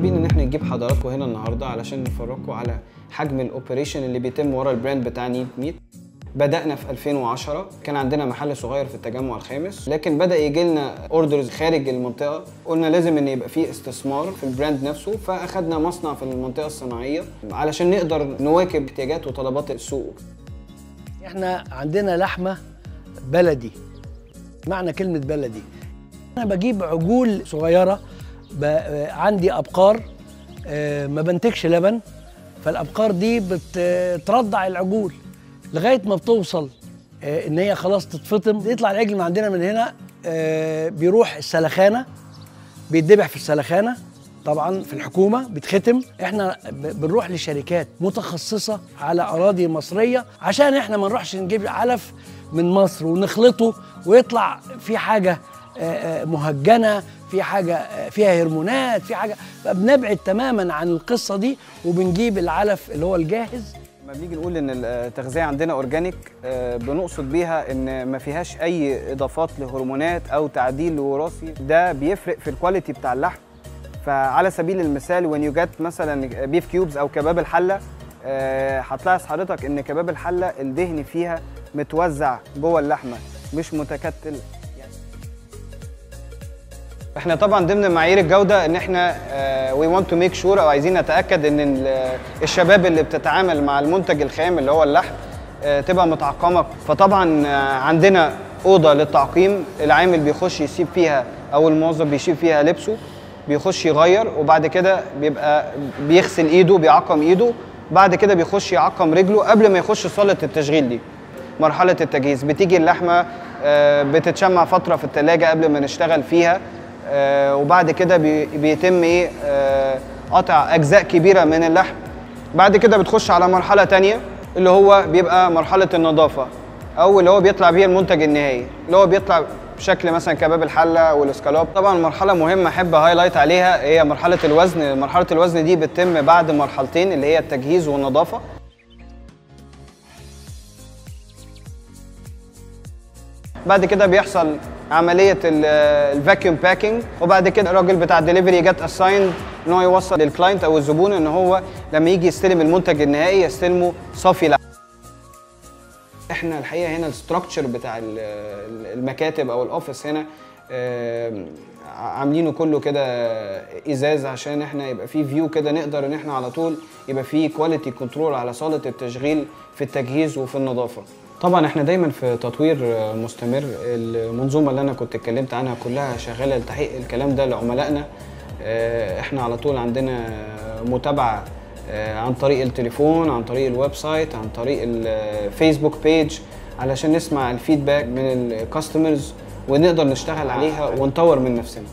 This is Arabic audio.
حابين إن إحنا نجيب حضراتكم هنا النهارده علشان نفرجكم على حجم ال operation اللي بيتم ورا ال brand بتاع Neat Meat. بدأنا في 2010 كان عندنا محل صغير في التجمع الخامس لكن بدأ يجي لنا orders خارج المنطقة. قلنا لازم إن يبقى في استثمار في ال brand نفسه فأخدنا مصنع في المنطقة الصناعية علشان نقدر نواكب احتياجات وطلبات السوق. إحنا عندنا لحمة بلدي. معنى كلمة بلدي. أنا بجيب عجول. آه، عندي أبقار آه، ما بنتجش لبن فالأبقار دي بترضع العجول لغاية ما بتوصل آه، إن هي خلاص تتفطم يطلع العجل من عندنا من هنا آه، بيروح السلخانة بيتذبح في السلخانة طبعا في الحكومة بيتختم. إحنا بنروح لشركات متخصصة على أراضي مصرية عشان إحنا ما نروحش نجيب علف من مصر ونخلطه ويطلع في حاجة مهجنة في حاجة فيها هرمونات في حاجة. فبنبعد تماما عن القصة دي وبنجيب العلف اللي هو الجاهز. لما بنيجي نقول إن التغذية عندنا organic آه، بنقصد بيها إن ما فيهاش أي إضافات لهرمونات أو تعديل وراثي. ده بيفرق في ال quality بتاع اللحم. فعلى سبيل المثال when you get مثلا beef cubes أو كباب الحلة آه، هتلاحظ حضرتك إن كباب الحلة الدهن فيها متوزع جوه اللحمة مش متكتل. إحنا طبعا ضمن معايير الجودة إن إحنا we want to make sure أو عايزين نتأكد إن ال- الشباب اللي بتتعامل مع المنتج الخام اللي هو اللحم آه، تبقى متعقمة. فطبعا آه، عندنا أوضة للتعقيم. العامل بيخش يسيب فيها أو الموظف بيسيب فيها لبسه بيخش يغير وبعد كده بيبقى بيغسل إيده بيعقم إيده. بعد كده بيخش يعقم رجله قبل ما يخش صالة التشغيل دي مرحلة التجهيز. بتيجي اللحمة آه، بتتشمع فترة في الثلاجه قبل ما نشتغل فيها. آه، وبعد كده بي- بيتم إيه؟ آه، قطع أجزاء كبيرة من اللحم. بعد كده بتخش على مرحلة تانية اللي هو بيبقى مرحلة النظافة أو اللي هو بيطلع بيه المنتج النهائي اللي هو بيطلع بشكل مثلا كباب الحلة والاسكالوب طبعا مرحلة مهمة أحب highlight عليها هي مرحلة الوزن. مرحلة الوزن دي بتتم بعد مرحلتين اللي هي التجهيز والنظافة. بعد كده بيحصل عملية ال vacuum packing وبعد كده الراجل بتاع ال delivery get assigned إن هو يوصل لل client أو الزبون إن هو لما يجي يستلم المنتج النهائي يستلمه صافي لا. إحنا الحقيقة هنا ال structure بتاع ال- ال- المكاتب أو ال office هنا عاملينه كله كده إزاز عشان إحنا يبقى فيه view كده نقدر إن إحنا على طول يبقى فيه quality control على صالة التشغيل في التجهيز وفي النظافة. طبعا إحنا دايما في تطوير مستمر. المنظومة اللي أنا كنت اتكلمت عنها كلها شغالة لتحقيق الكلام ده لعملائنا. آه، إحنا على طول عندنا متابعة آه، عن طريق التليفون عن طريق ال website عن طريق ال Facebook page علشان نسمع ال feedback من ال customers ونقدر نشتغل عليها ونطور من نفسنا.